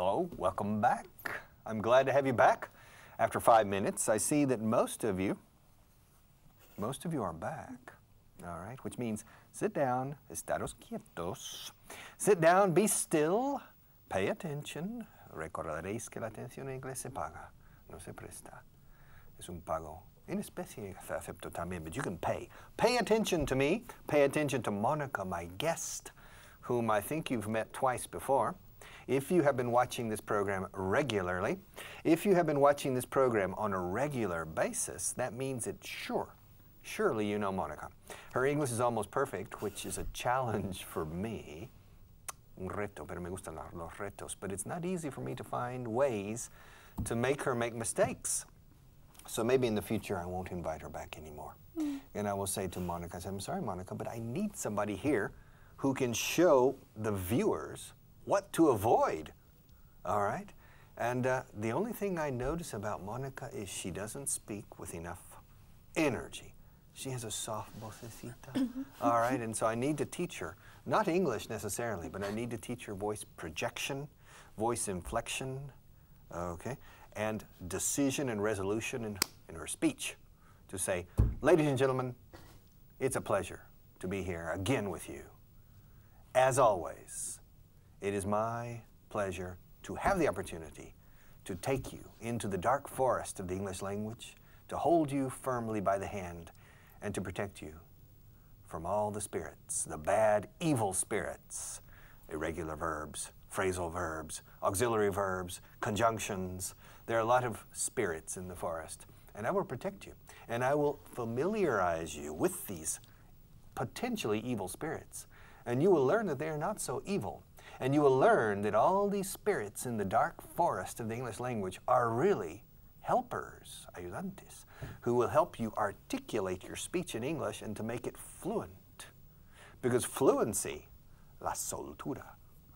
Hello, welcome back. I'm glad to have you back. After five minutes, I see that most of you, most of you are back. All right, which means sit down, estaros quietos. Sit down, be still, pay attention. Recordaréis que la atención en inglés se paga, no se presta. Es un pago in especie acepto también, but you can pay. Pay attention to me. Pay attention to Monica, my guest, whom I think you've met twice before. If you have been watching this program regularly, if you have been watching this program on a regular basis, that means it sure, surely you know Monica. Her English is almost perfect, which is a challenge for me. Un reto, pero me gustan los retos. But it's not easy for me to find ways to make her make mistakes. So maybe in the future I won't invite her back anymore. Mm. And I will say to Monica, I said, I'm sorry, Monica, but I need somebody here who can show the viewers what to avoid. All right? And uh, the only thing I notice about Monica is she doesn't speak with enough energy. She has a soft vocecita. All right, and so I need to teach her, not English necessarily, but I need to teach her voice projection, voice inflection, okay, and decision and resolution in, in her speech to say, ladies and gentlemen, it's a pleasure to be here again with you. As always, it is my pleasure to have the opportunity to take you into the dark forest of the English language, to hold you firmly by the hand, and to protect you from all the spirits, the bad, evil spirits, irregular verbs, phrasal verbs, auxiliary verbs, conjunctions. There are a lot of spirits in the forest, and I will protect you. And I will familiarize you with these potentially evil spirits. And you will learn that they are not so evil and you will learn that all these spirits in the dark forest of the English language are really helpers, ayudantes, who will help you articulate your speech in English and to make it fluent. Because fluency, la soltura,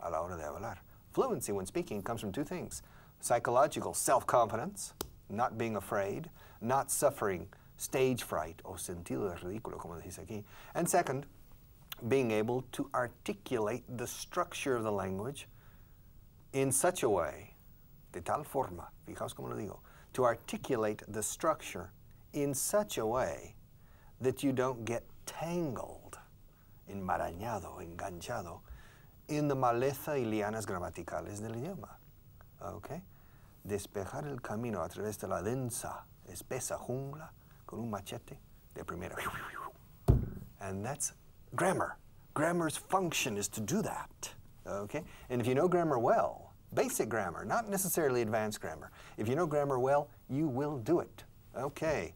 a la hora de hablar, fluency when speaking comes from two things psychological self confidence, not being afraid, not suffering stage fright o sentido ridículo, como dice aquí, and second, being able to articulate the structure of the language in such a way, de tal forma, fijaos como lo digo, to articulate the structure in such a way that you don't get tangled, enmarañado, enganchado, in the maleza y lianas gramaticales del idioma. Okay? Despejar el camino a través de la densa, espesa jungla con un machete de primera. And that's grammar. Grammar's function is to do that. Okay? And if you know grammar well, basic grammar, not necessarily advanced grammar, if you know grammar well, you will do it. Okay.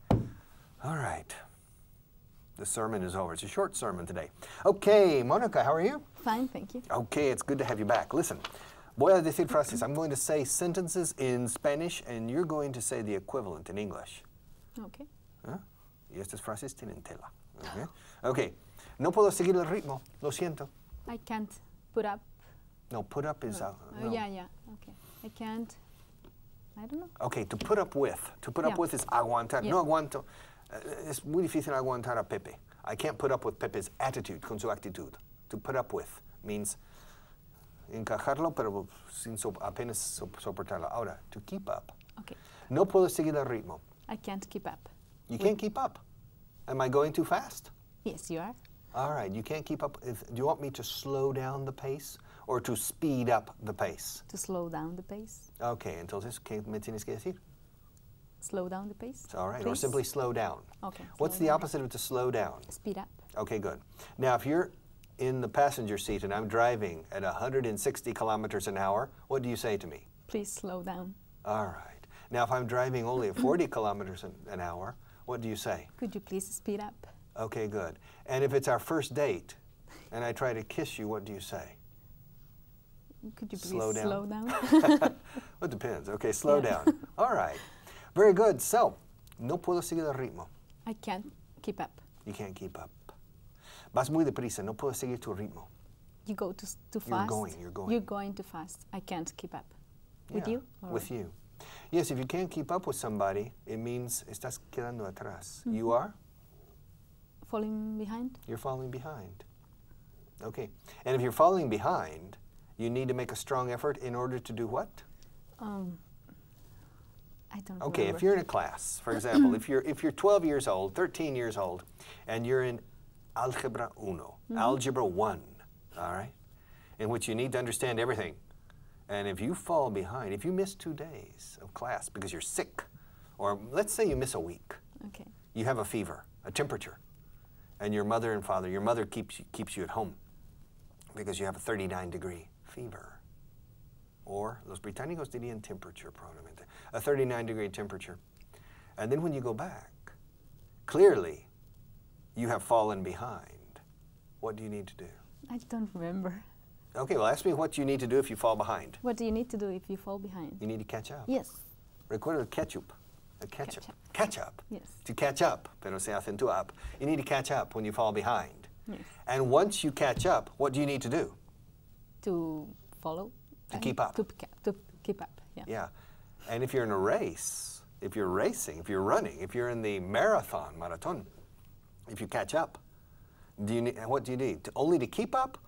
All right. The sermon is over. It's a short sermon today. Okay, Monica, how are you? Fine, thank you. Okay, it's good to have you back. Listen, voy a decir frases. I'm going to say sentences in Spanish, and you're going to say the equivalent in English. Okay. Y estas frases tienen tela. Okay. okay. No puedo seguir el ritmo, lo siento. I can't put up. No, put up is... Uh, no. Oh, yeah, yeah, okay. I can't, I don't know. Okay, to put up with. To put yeah. up with is aguantar. Yeah. No aguanto. Uh, es muy difícil aguantar a Pepe. I can't put up with Pepe's attitude, con su actitud. To put up with means encajarlo, pero sin so, apenas so, soportarlo. Ahora, to keep up. Okay. No puedo seguir el ritmo. I can't keep up. You can't keep up. Am I going too fast? Yes, you are. All right, you can't keep up. If, do you want me to slow down the pace or to speed up the pace? To slow down the pace. Okay, entonces, ¿qué me tienes que decir? Slow down the pace. All right, please. or simply slow down. Okay. What's the opposite of to slow down? Speed up. Okay, good. Now, if you're in the passenger seat and I'm driving at 160 kilometers an hour, what do you say to me? Please slow down. All right. Now, if I'm driving only at 40 kilometers an, an hour, what do you say? Could you please speed up? Okay, good. And if it's our first date and I try to kiss you, what do you say? Could you please slow down? Slow down? well, it depends. Okay, slow yeah. down. All right. Very good. So, no puedo seguir el ritmo. I can't keep up. You can't keep up. Vas muy deprisa. No puedo seguir tu ritmo. You go too, too fast. You're going. You're going. You're going too fast. I can't keep up. Yeah, with you? Or? With you. Yes, if you can't keep up with somebody, it means estás quedando atrás. Mm -hmm. You are? Falling behind? You're falling behind. Okay. And if you're falling behind You need to make a strong effort in order to do what? Um, I don't know. Okay, remember. if you're in a class, for example, if you're if you're 12 years old, 13 years old, and you're in Algebra Uno, Algebra 1, all right, in which you need to understand everything. And if you fall behind, if you miss two days of class because you're sick, or let's say you miss a week, Okay. you have a fever, a temperature, and your mother and father, your mother keeps you, keeps you at home because you have a 39 degree fever. Or los británicos dirían temperature probablemente, a 39 degree temperature. And then when you go back, clearly you have fallen behind. What do you need to do? I don't remember. Okay, well, ask me what you need to do if you fall behind. What do you need to do if you fall behind? You need to catch up. Yes. Recuerda ketchup. A. Catch up. Catch up. Yes. To catch up, pero se acentúa up. You need to catch up when you fall behind. Yes. And once you catch up, what do you need to do? To follow. To keep up. To, to keep up. Yeah. Yeah. And if you're in a race, if you're racing, if you're running, if you're in the marathon, marathon, if you catch up, do you need, what do you need? To, only to keep up?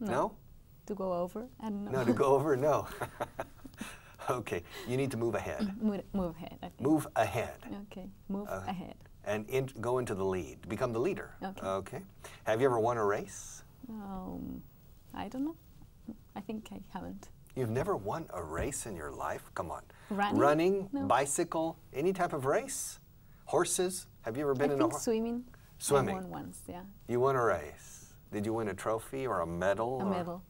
No? To go over and No, to go over? No. okay, you need to move ahead. move, move ahead. Okay. Move ahead. Okay. Move Uh, ahead. And in, go into the lead, become the leader. Okay. Have you ever won a race? Um, I don't know. I think I haven't. You've never won a race in your life? Come on. Running? Running, No. bicycle, any type of race? Horses? Have you ever been I in a think horse? swimming. Swimming. I won once. Yeah. You won a race. Did you win a trophy or a medal? A medal.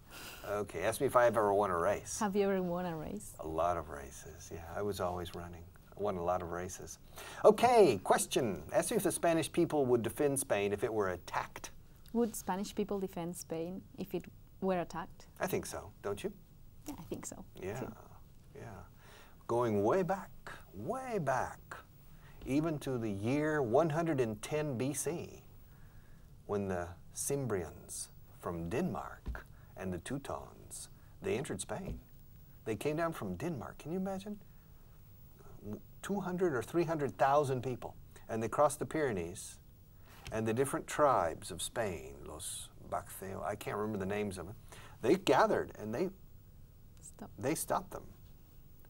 Okay, ask me if I've ever won a race. Have you ever won a race? A lot of races, yeah. I was always running. I won a lot of races. Okay, question. Ask me if the Spanish people would defend Spain if it were attacked. Would Spanish people defend Spain if it were attacked? I think so, don't you? Yeah, I think so. Yeah, too. yeah. Going way back, way back, even to the year 110 BC, when the Cimbrians from Denmark and the Teutons, they entered Spain. They came down from Denmark. Can you imagine? 200 or 300,000 people. And they crossed the Pyrenees, and the different tribes of Spain, los Bactheo, I can't remember the names of them, they gathered and they Stop. they stopped them.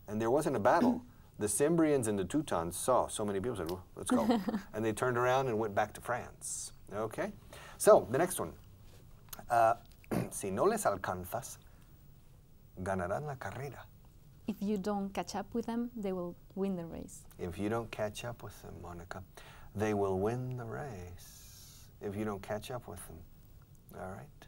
And there wasn't a battle. the Cimbrians and the Teutons saw so many people said, well, let's go. and they turned around and went back to France. Okay? So, the next one. Uh, si no les alcanzas, ganarán la carrera. If you don't catch up with them, they will win the race. If you don't catch up with them, Monica, they will win the race. If you don't catch up with them. All right?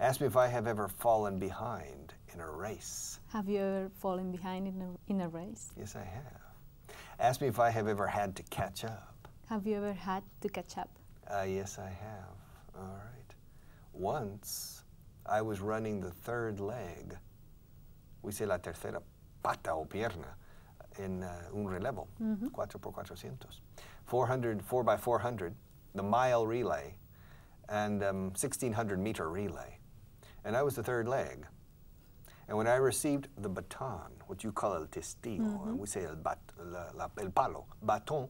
Ask me if I have ever fallen behind in a race. Have you ever fallen behind in a, in a race? Yes, I have. Ask me if I have ever had to catch up. Have you ever had to catch up? Uh, yes, I have. All right. Once I was running the third leg. We say la tercera pata o pierna in uh, un relevo, Mhm. 4 por 400. 400, 4 by 400, the mile relay, and um, 1600 meter relay. And I was the third leg. And when I received the baton, what you call el testigo, and we say el, bat, la, la, el palo, baton,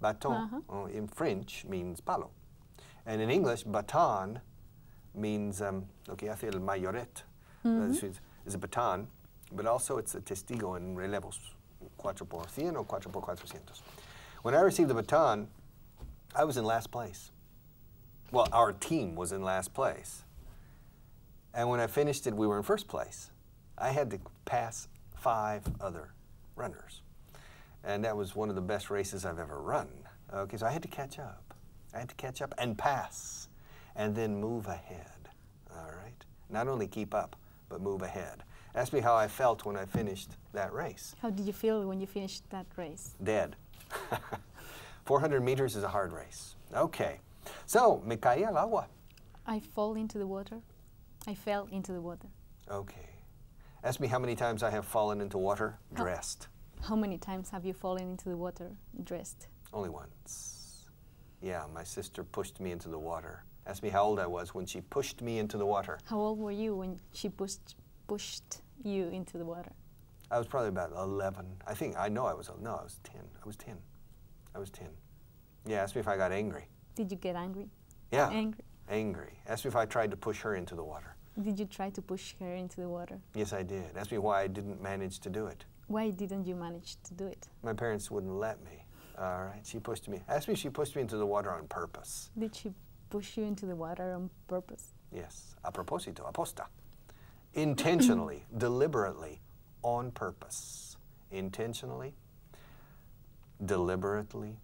baton Uh-huh. uh, in French means palo. And in English, baton means um, lo que hace el mayoret. Is- is a baton, but also it's a testigo in relevos, 4 por 100 or 4 por 400. When I received the baton, I was in last place. Well, our team was in last place. And when I finished it, we were in first place. I had to pass five other runners. And that was one of the best races I've ever run. Okay, so I had to catch up. I had to catch up and pass and then move ahead. All right? Not only keep up, but move ahead. Ask me how I felt when I finished that race. How did you feel when you finished that race? Dead. 400 meters is a hard race. Okay. So, me caí al agua. I fall into the water. I fell into the water. Okay. Ask me how many times I have fallen into water How- dressed. How many times have you fallen into the water dressed? Only once. Yeah, my sister pushed me into the water. Ask me how old I was when she pushed me into the water. How old were you when she pushed pushed you into the water? I was probably about 11. I think, I know I was, no, I was 10. I was 10. I was 10. Yeah, ask me if I got angry. Did you get angry? Yeah, Angry. angry. Ask me if I tried to push her into the water. Did you try to push her into the water? Yes, I did. Ask me why I didn't manage to do it. Why didn't you manage to do it? My parents wouldn't let me. All right, she pushed me. Ask me if she pushed me into the water on purpose. Did she push you into the water on purpose? Yes, a propósito, aposta. Intentionally, deliberately, on purpose. Intentionally, deliberately,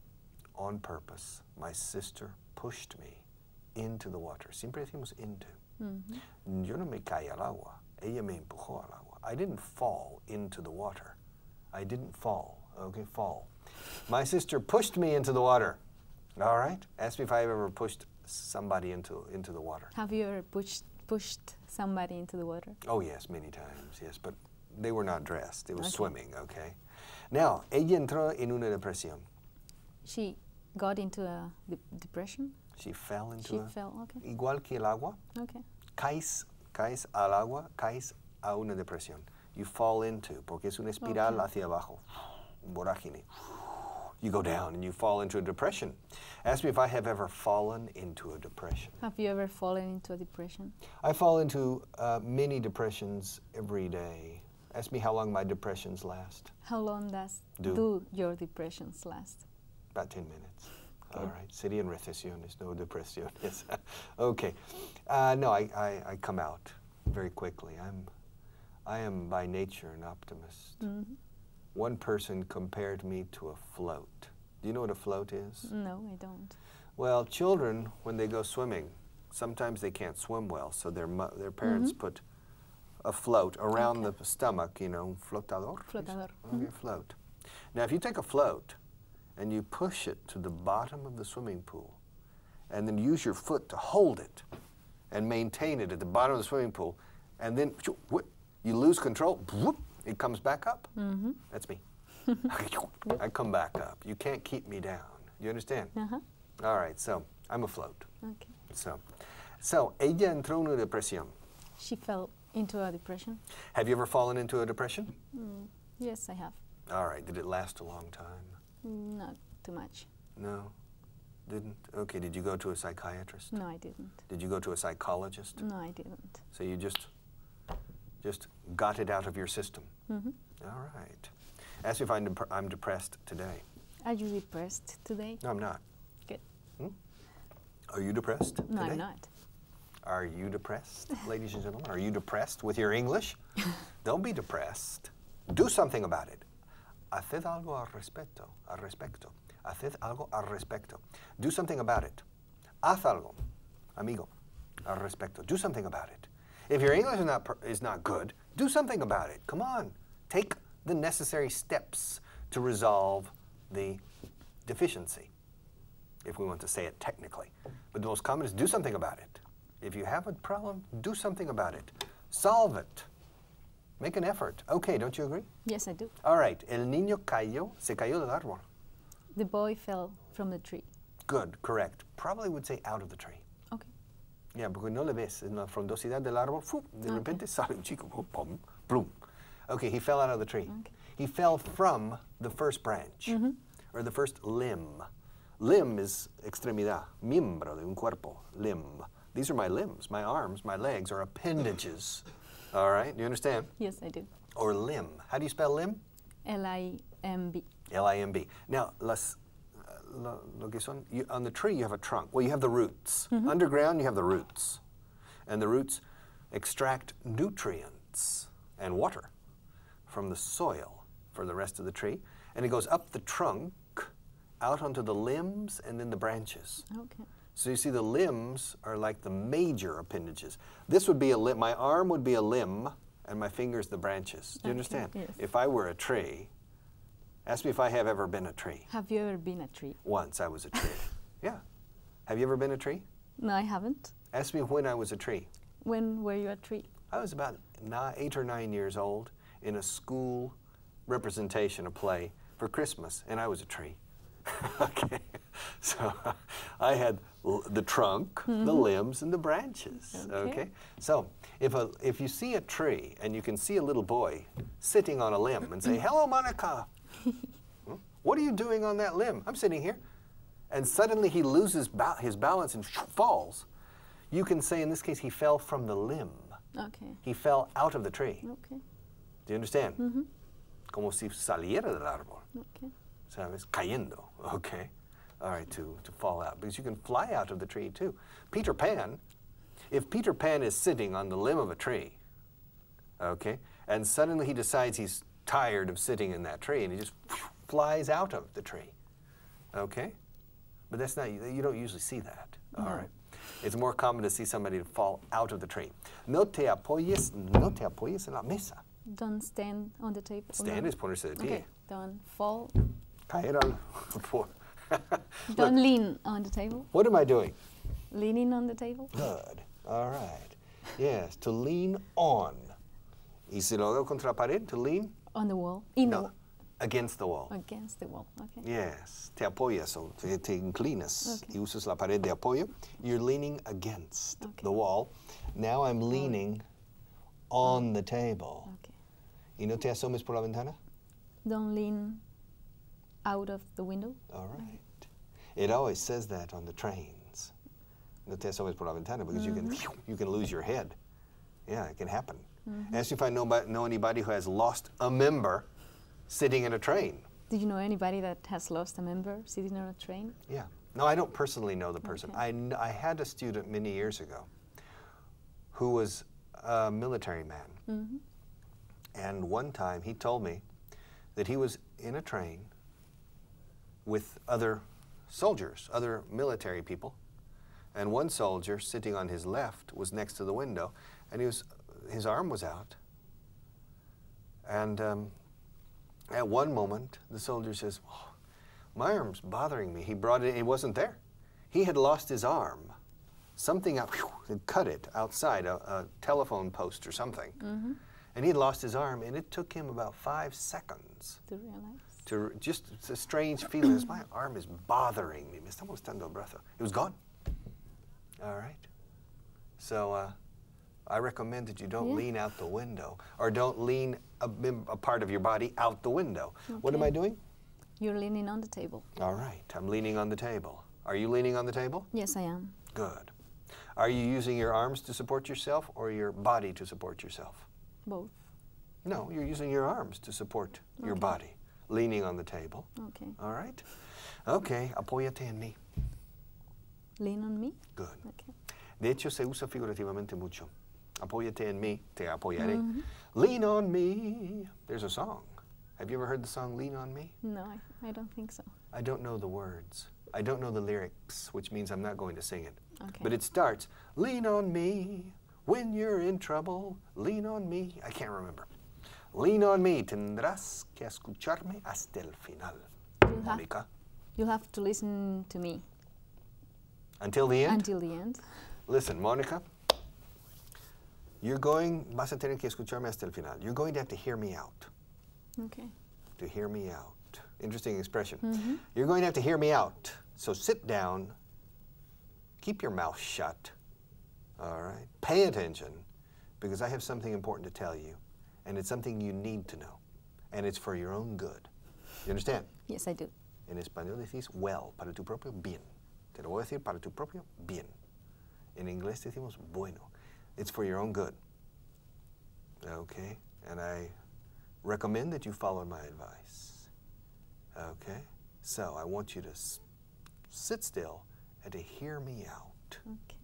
on purpose. My sister pushed me into the water. Siempre decimos into. Mhm. Yo no me caí al agua. Ella me empujó al agua. I didn't fall into the water. I didn't fall. Okay, fall. My sister pushed me into the water. All right? Ask me if I've ever pushed somebody into, into the water. Have you ever pushed pushed somebody into the water? Oh, yes, many times, yes, but they were not dressed. It was Okay. swimming, okay? Now, ella entró en una depresión. She got into a de- depression. She fell into She a... fell. Okay. Igual que el agua, Okay. caes, caes al agua, caes a una depresión. You fall into, porque es una espiral Okay. hacia abajo, un vorágine. You go down and you fall into a depression. Ask me if I have ever fallen into a depression. Have you ever fallen into a depression? I fall into uh, many depressions every day. Ask me how long my depressions last. How long does Do. do your depressions last? About 10 minutes. All Good. right. City and recesiones, no depresiones. okay. Uh, no, I, I, I come out very quickly. I'm, I am by nature an optimist. Mhm. One person compared me to a float. Do you know what a float is? No, I don't. Well, children, when they go swimming, sometimes they can't swim well, so their, their parents Mhm. put a float around Okay. the stomach, you know, flotador. Flotador. Okay, float. Now, if you take a float and you push it to the bottom of the swimming pool, and then use your foot to hold it and maintain it at the bottom of the swimming pool, and then you lose control, it comes back up. Mm-hmm. That's me. I come back up. You can't keep me down. You understand? Uh-huh. All right, so I'm afloat. Okay. So, so ella entró en una depresión. She fell into a depression. Have you ever fallen into a depression? Mm, yes, I have. All right. Did it last a long time? Mm, Not too much. No. Didn't? Okay. Did you go to a psychiatrist? No, I didn't. Did you go to a psychologist? No, I didn't. So you just just got it out of your system. Hmm All right. Ask me if I'm, dep- I'm depressed today. Are you depressed today? No, I'm not. Good. Are you depressed No, today? I'm not. Are you depressed, ladies and gentlemen? Are you depressed with your English? Don't be depressed. Do something about it. Haced algo al respecto. Al respecto. Haced algo al respecto. Do something about it. Haz algo, amigo, al respecto. Do something about it. If your English is not, is not good, do something about it. Come on. Take the necessary steps to resolve the deficiency if we want to say it technically. But the most common is do something about it. If you have a problem, do something about it. Solve it. Make an effort. Okay, don't you agree? Yes, I do. All right. El niño cayó, se cayó del árbol. The boy fell from the tree. Good, correct. Probably would say out of the tree. Yeah, porque no le ves en la frondosidad del árbol. ¡fu! De Okay. repente sale un chico. ¡pum! Bloom. Okay, he fell out of the tree. Okay. He fell from the first branch Mhm. or the first limb. Limb is extremidad, miembro de un cuerpo, limb. These are my limbs, my arms, my legs are appendages. All right, do you understand? Yes, I do. Or limb. How do you spell limb? L I M B. L-I-M-B. Now, las, lo, lo que son, you, on the tree you have a trunk. Well, you have the roots. Mm-hmm. Underground you have the roots. And the roots extract nutrients and water from the soil for the rest of the tree. And it goes up the trunk, out onto the limbs, and then the branches. Okay. So you see the limbs are like the major appendages. This would be a limb, my arm would be a limb, and my fingers the branches. Do you Okay, understand? yes. If I were a tree, ask me if I have ever been a tree. Have you ever been a tree? Once I was a tree. yeah. Have you ever been a tree? No, I haven't. Ask me when I was a tree. When were you a tree? I was about nine, eight or nine years old in a school representation, a play for Christmas, and I was a tree. okay, so I had l- the trunk, the limbs, and the branches. Okay. Okay, so if a if you see a tree and you can see a little boy sitting on a limb and say, "Hello, Monica," Hmm? What are you doing on that limb? I'm sitting here, and suddenly he loses ba- his balance and falls. You can say, in this case, he fell from the limb. Okay. He fell out of the tree. Okay. Do you understand? Mm -hmm. Como si saliera del árbol. Okay. ¿Sabes? Cayendo. Okay. All right, to, to fall out. Because you can fly out of the tree too. Peter Pan, if Peter Pan is sitting on the limb of a tree, okay, and suddenly he decides he's tired of sitting in that tree and he just flies out of the tree, okay? But that's not, you don't usually see that. All No. right. It's more common to see somebody to fall out of the tree. No te apoyes, no te apoyes en la mesa. Don't stand on the table. Stand no. es ponerse de pie. Okay. Don't fall. Caer por- Don't lean on the table. what am I doing? Leaning on the table. Good. All right. Yes, to lean on. Y si lo hago contra la pared, to lean? On the wall. In the No, wall. against the wall. Against the wall. Okay. Yes, te apoyas o te, te inclinas Okay. y usas la pared de apoyo. You're leaning against Okay. the wall. Now I'm oh. leaning on oh. the table. Okay. ¿Y no te asomes por la ventana? Don't lean out of the window. All right. It always says that on the trains. No te asomes por la ventana because you mm-hmm. can you can lose your head. Yeah, it can happen. Ask if I know, know anybody who has lost a member sitting in a train. Do you know anybody that has lost a member sitting on a train? Yeah. No, I don't personally know the person. Okay. I, kn- I had a student many years ago who was a military man. Mm-hmm. And one time he told me that he was in a train with other soldiers, other military people. And one soldier sitting on his left was next to the window, and he was, his arm was out. And um, at one moment, the soldier says, "Oh, My arm's bothering me. He brought it, it wasn't there. He had lost his arm. Something out, had cut it outside, a, a telephone post or something. Mm-hmm. And he had lost his arm, and it took him about five seconds To realize. to just, it's a strange feeling. My arm is bothering me. Me está molestando el brazo. It was gone. All right. So uh, I recommend that you don't Yeah. lean out the window or don't lean a, a part of your body out the window. What am I doing? You're leaning on the table. All right. I'm leaning on the table. Are you leaning on the table? Yes, I am. Good. Are you using your arms to support yourself or your body to support yourself? Both. No, you're using your arms to support your body, leaning on the table. Okay. All right? Okay, apóyate en mí. Lean on me. Good. Okay. De hecho, se usa figurativamente mucho. Apóyate en mí, te apoyaré. Mhm. Lean on me. There's a song. Have you ever heard the song Lean on Me? No, I, I don't think so. I don't know the words. I don't know the lyrics, which means I'm not going to sing it. Okay. But it starts, Lean on me when you're in trouble. Lean on me. I can't remember. Lean on me. Tendrás que escucharme hasta el final. You'll have, Mónica. you'll have to listen to me Until the end? until the end. Listen, Monica, you're going, vas a tener que escucharme hasta el final. You're going to have to hear me out. Okay. To hear me out. Interesting expression. Mhm. You're going to have to hear me out. So sit down, keep your mouth shut, all right? Pay attention, because I have something important to tell you, and it's something you need to know, and it's for your own good. You understand? Yes, I do. En español decís well, para tu propio bien. Te lo voy a decir para tu propio bien. En inglés decimos bueno. It's for your own good. Okay? And I recommend that you follow my advice. Okay? So I want you to s- sit still and to hear me out. Okay.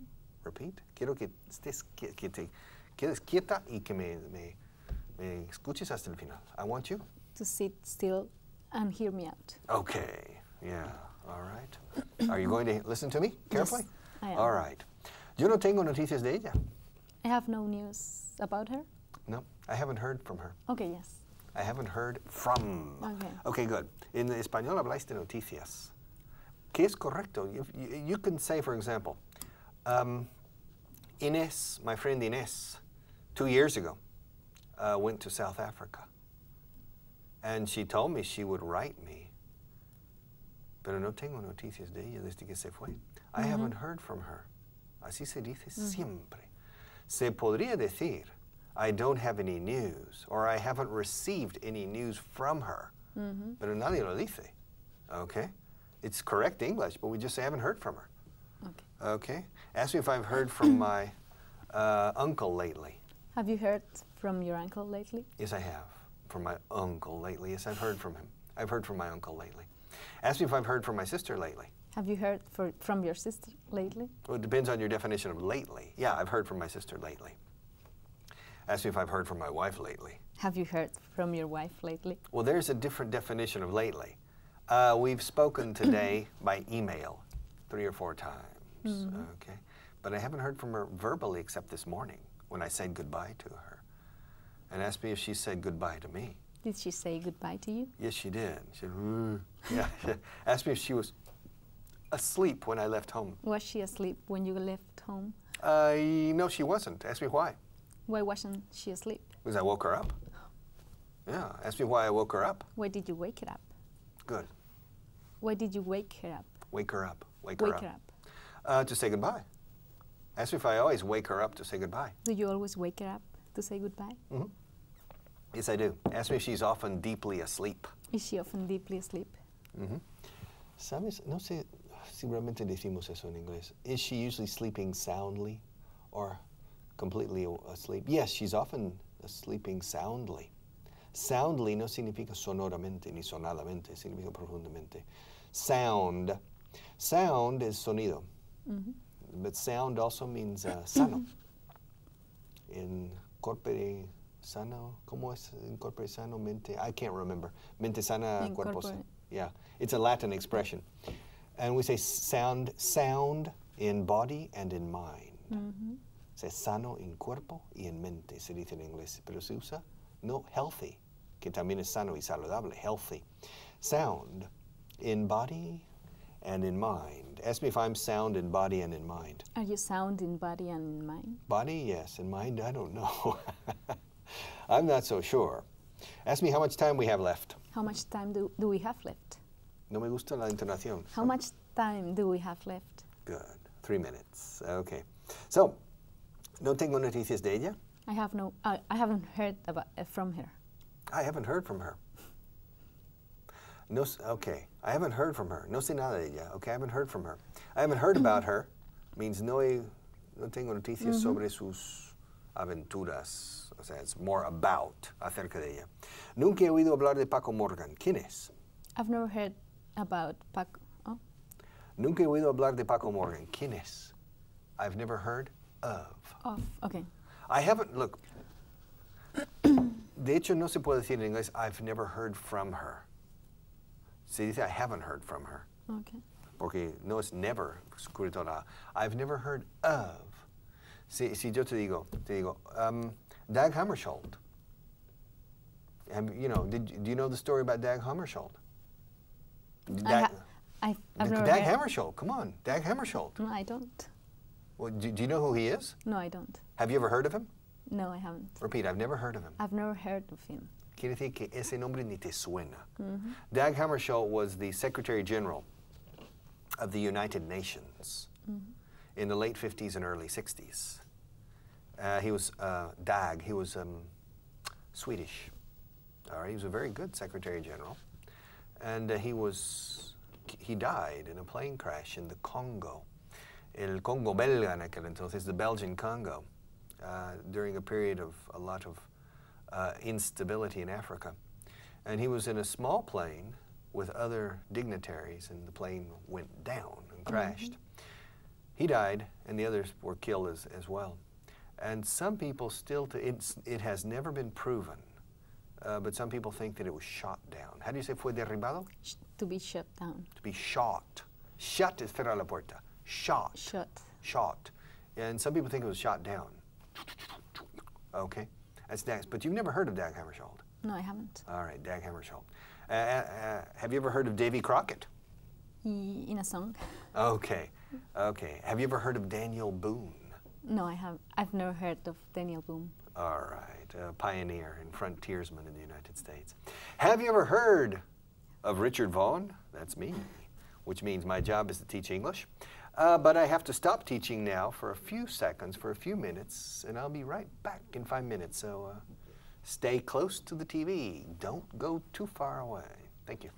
Repeat. Quiero que estés que te quedes quieta y que me, me, me escuches hasta el final. I want you To sit still and hear me out. Okay, yeah, all right. Are you going to listen to me carefully? Yes, I am. All right. Yo no tengo noticias de ella. I have no news about her. No, I haven't heard from her. Okay, yes. I haven't heard from. Okay. Okay, good. En español habláis de noticias. ¿Qué es correcto? You, you, you can say, for example, um, Ines, my friend Ines, two years ago, uh, went to South Africa. And she told me she would write me. Pero no tengo noticias de ella desde que se fue. I haven't heard from her. Así se dice siempre. Se podría decir, I don't have any news, or I haven't received any news from her. Mm-hmm. Pero nadie lo dice. Okay? It's correct English, but we just say I haven't heard from her. Okay. Okay? Ask me if I've heard from my uh, uncle lately. Have you heard from your uncle lately? Yes, I have. From my uncle lately. Yes, I've heard from him. I've heard from my uncle lately. Ask me if I've heard from my sister lately. Have you heard for, from your sister lately? Well, it depends on your definition of lately. Yeah, I've heard from my sister lately. Ask me if I've heard from my wife lately. Have you heard from your wife lately? Well, there's a different definition of lately. Uh, we've spoken today by email three or four times. Mm-hmm. Okay. But I haven't heard from her verbally except this morning when I said goodbye to her. And asked me if she said goodbye to me. Did she say goodbye to you? Yes, she did. She said, "Mm." yeah. Asked me if she was asleep when I left home. Was she asleep when you left home? Uh, no, she wasn't. Ask me why. Why wasn't she asleep? Because I woke her up. Yeah. ask me why I woke her up. Why did you wake her up? Good. Why did you wake her up? Wake her up. Wake her Wake up. her up. Uh, to say goodbye. Ask me if I always wake her up to say goodbye. Do you always wake her up to say goodbye? Yes, I do. Ask me if she's often deeply asleep. Is she often deeply asleep? ¿Sabes? No sé si realmente decimos eso en inglés. Is she usually sleeping soundly or completely asleep? Yes, she's often sleeping soundly. Soundly no significa sonoramente ni sonadamente, significa profundamente. Sound. Sound is sonido. But sound also means uh, sano. in corpore sano, ¿cómo es in corpore sano? Mente, I can't remember. Mente sana, cuerpo sano. Yeah, it's a Latin expression. And we say sound, sound in body and in mind. Mm-hmm. Se sano en cuerpo y en mente, se dice en inglés, pero se usa no healthy, que también es sano y saludable, healthy. Sound in body and in mind. Ask me if I'm sound in body and in mind. Are you sound in body and in mind? Body, yes. In mind, I don't know. I'm not so sure. Ask me how much time we have left. How much time do, do we have left? No me gusta la entonación. How much time do we have left? Good. Three minutes. Okay. So, no tengo noticias de ella. I have no. I I haven't heard about uh, from her. I haven't heard from her. No, okay. I haven't heard from her. No sé nada de ella. Okay, I haven't heard from her. I haven't heard about her means no, he, no tengo noticias sobre sus aventuras. O sea, it's more about acerca de ella. Nunca he oído hablar de Paco Morgan. ¿Quién es? I've never heard about Paco. Oh, Nunca he oído hablar de Paco Morgan. ¿Quién es? I've never heard of. off. Okay. I haven't, look. De hecho, no se puede decir en inglés, I've never heard from her. Se dice, I haven't heard from her. Okay. Porque no es never, escrito la. I've never heard of. Si, si yo te digo, te digo, um, Dag Hammarskjöld. Have, you know, did, do you know the story about Dag Hammarskjöld? Dag, I, I've never Dag. Hammarskjöld, come on, Dag Hammarskjöld. No, I don't. Well, do, do you know who he is? No, I don't. Have you ever heard of him? No, I haven't. Repeat, I've never heard of him. I've never heard of him. Quiere decir que ese nombre ni te suena. Dag Hammarskjöld was the Secretary General of the United Nations in the late 50s and early 60s. Uh, he was uh, Dag. He was um, Swedish. All right, he was a very good Secretary General, and uh, he was he died in a plane crash in the Congo, el Congo belga en aquel entonces, the Belgian Congo, uh, during a period of a lot of uh, instability in Africa. And he was in a small plane with other dignitaries, and the plane went down and crashed. He died, and the others were killed as, as well. And some people still, it has never been proven, uh, but some people think that it was shot down. How do you say fue derribado? Sh- to be shut down. To be shot. Shut is cerrar la puerta. Shot. Shut. Shot. And some people think it was shot down. Okay, that's Dag. But you've never heard of Dag Hammarskjöld. No, I haven't. All right, Dag Hammarskjöld. Uh, uh, have you ever heard of Davy Crockett? Y- In a song? Okay, okay. Have you ever heard of Daniel Boone? No, I have. I've never heard of Daniel Boone. All right, a pioneer and frontiersman in the United States. Have you ever heard of Richard Vaughan? That's me, which means my job is to teach English. Uh, but I have to stop teaching now for a few seconds, for a few minutes, and I'll be right back in five minutes. So uh, stay close to the TV. Don't go too far away. Thank you.